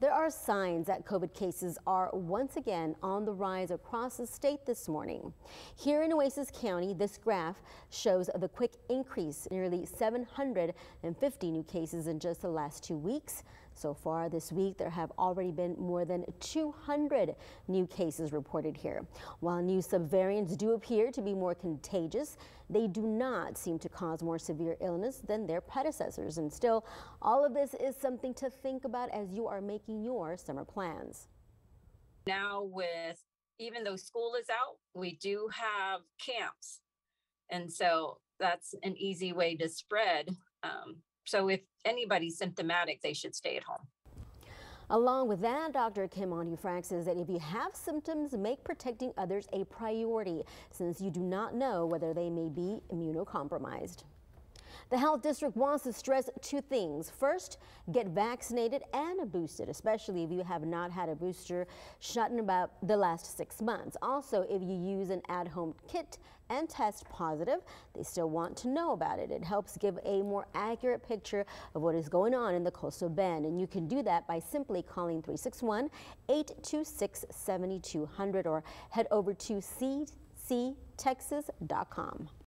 There are signs that COVID cases are once again on the rise across the state this morning. Here in Nueces County, this graph shows the quick increase, nearly 750 new cases in just the last two weeks. So far this week, there have already been more than 200 new cases reported here. While new subvariants do appear to be more contagious, they do not seem to cause more severe illness than their predecessors. And still, all of this is something to think about as you are making your summer plans. Now with, even though school is out, we do have camps. And so that's an easy way to spread. Um, so if anybody's symptomatic, they should stay at home. Along with that, Dr. Kim Onufrak says that if you have symptoms, make protecting others a priority since you do not know whether they may be immunocompromised. The health district wants to stress two things. First, get vaccinated and boosted, especially if you have not had a booster shot in about the last six months. Also, if you use an at-home kit and test positive, they still want to know about it. It helps give a more accurate picture of what is going on in the coastal bend. And you can do that by simply calling 361-826-7200 or head over to cctexas.com.